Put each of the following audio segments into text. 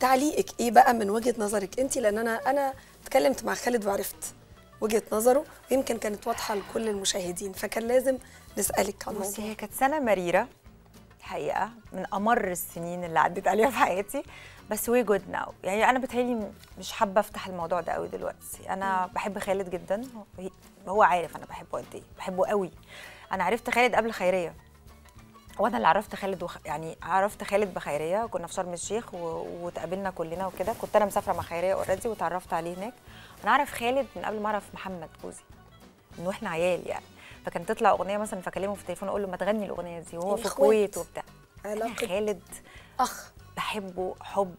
تعليقك إيه بقى من وجهة نظرك انت لأن أنا أنا اتكلمت مع خالد وعرفت وجهة نظره ويمكن كانت واضحة لكل المشاهدين فكان لازم نسألك عن الموضوع. هي كانت سنة مريرة الحقيقة من أمر السنين اللي عديت عليها في حياتي. بس وي جود ناو يعني أنا بتهيألي مش حابة أفتح الموضوع ده قوي دلوقتي. أنا بحب خالد جدا. هو عارف أنا بحبه قد إيه. بحبه قوي أنا عرفت خالد قبل خيرية. وأنا اللي عرفت خالد وخ... يعني عرفت خالد بخيرية كنا في شرم الشيخ و... وتقابلنا كلنا وكده. كنت أنا مسافرة مع خيرية اوريدي وتعرفت عليه هناك. أنا أعرف خالد من قبل ما أعرف محمد جوزي من وإحنا عيال يعني. فكانت تطلع أغنية مثلا فأكلمه في التليفون أقول له ما تغني الأغنية دي وهو في. الكويت وبتاع. أنا خالد أخ. بحبه حب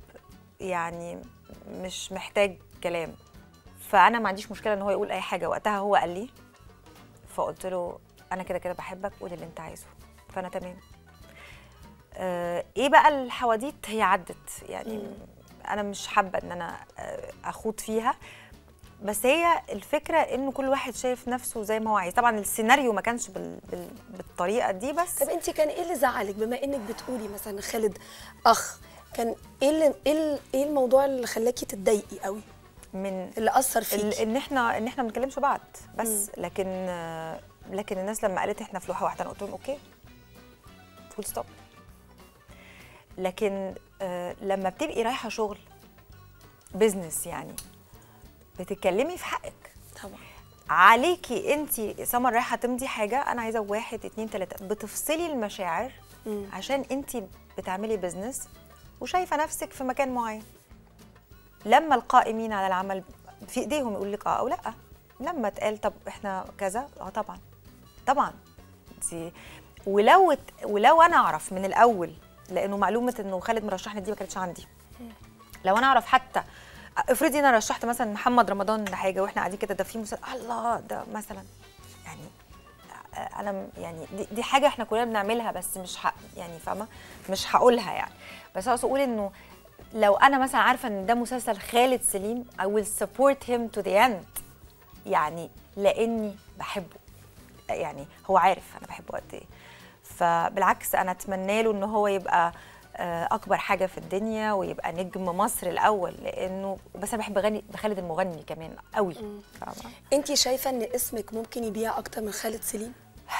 يعني مش محتاج كلام. فأنا ما عنديش مشكلة إن هو يقول أي حاجة. وقتها هو قال لي فقلت له أنا كده كده بحبك قول اللي أنت عايزه. فأنا تمام. إيه بقى الحواديت هي عدت؟ يعني أنا مش حابة ان أنا آه، اخوض فيها بس هي الفكرة انه كل واحد شايف نفسه زي ما هو عايز. طبعا السيناريو ما كانش بال... بال... بالطريقة دي بس طب انت كان إيه اللي زعلك؟ بما انك بتقولي مثلا خالد أخ كان إيه اللي إيه إيه الموضوع اللي خلاكي تتضايقي قوي؟ من اللي أثر ال- فيكي ان إحنا ان إحنا ما بنتكلمش بعض بس لكن آه، لكن الناس لما قالت إحنا في لوحة واحدة أنا قلت لهم okay full stop لكن آه، لما بتبقي رايحة شغل business يعني بتتكلمي في حقك. طبعا. عليكي انت سمر رايحة تمضي حاجة أنا عايزة واحد اتنين تلاتة بتفصلي المشاعر مم. عشان انت بتعملي business وشايفة نفسك في مكان معين. لما القائمين على العمل في إيديهم يقول لك آه أو لأ لما اتقال طب إحنا كذا آه طبعا. طبعا. دي ولو ولو أنا أعرف من الأول لأنه معلومة إنه خالد مرشحني دي ما كانتش عندي. لو أنا أعرف حتى افرضي أنا رشحت مثلا محمد رمضان لحاجة وإحنا قاعدين كده ده في مسلسل الله ده مثلا يعني أنا يعني دي, دي حاجة إحنا كلنا بنعملها بس مش حق يعني فاهمة؟ مش هقولها يعني. بس أقصد أقول إنه لو أنا مثلا عارفة إن ده مسلسل خالد سليم I will support him to the end. يعني لأني بحبه. يعني هو عارف أنا بحبه قد إيه. فبالعكس أنا أتمنى له إن هو يبقى آه، أكبر حاجة في الدنيا ويبقى نجم مصر الأول لأنه بس أنا بحب غني بخالد المغني كمان قوي. أنت شايفة إن اسمك ممكن يبيع أكتر من خالد سليم؟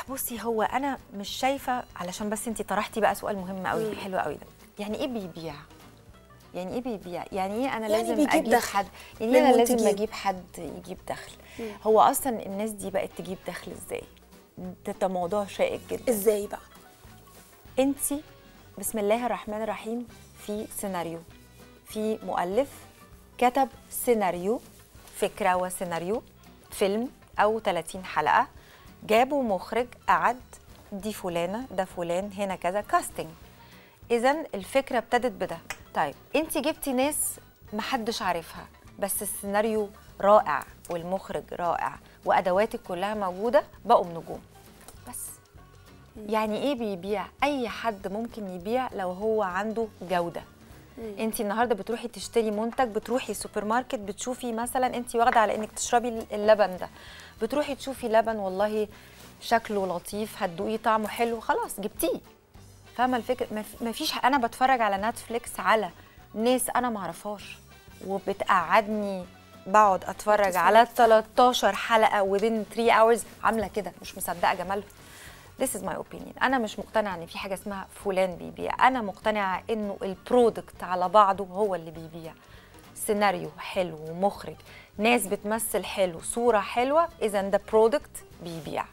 بصي هو أنا مش شايفة علشان بس أنت طرحتي بقى سؤال مهم قوي حلو قوي ده. يعني إيه بيبيع؟ يعني إيه بيبيع؟ يعني إيه أنا يعني لازم أجيب دخل حد؟ يعني إيه أنا لازم للمنتجين. أجيب حد يجيب دخل؟ هو أصلا الناس دي بقت تجيب دخل إزاي؟ ده موضوع شائك جدا. إزاي بقى؟ انت بسم الله الرحمن الرحيم في سيناريو. في مؤلف كتب سيناريو فكرة وسيناريو فيلم أو 30 حلقة. جابوا مخرج قعد دي فلانة ده فلان هنا كذا كاستنج إذا الفكرة ابتدت بده. طيب انت جبتي ناس محدش عارفها بس السيناريو رائع والمخرج رائع وأدواتك كلها موجودة بقوا نجوم يعني إيه بيبيع؟ اي حد ممكن يبيع لو هو عنده جودة. انت النهارده بتروحي تشتري منتج بتروحي سوبر ماركت بتشوفي مثلا انت واخدة على انك تشربي اللبن ده. بتروحي تشوفي لبن والله شكله لطيف هتدوقيه طعمه حلو خلاص جبتيه. فاهمة الفكرة؟ مف- مفيش أنا بتفرج على Netflix على ناس أنا معرفهاش وبتقعدني بقعد أتفرج. على 13 حلقة within 3 hours عاملة كده مش مصدقة جمالها. This is my opinion. أنا مش مقتنعة إن في حاجة اسمها فلان بيبيع. أنا مقتنعة إنه ال product على بعضه هو اللي بيبيع. سيناريو حلو ومخرج ناس بتمثل حلو صورة حلوة إذا ده برودكت بيبيع.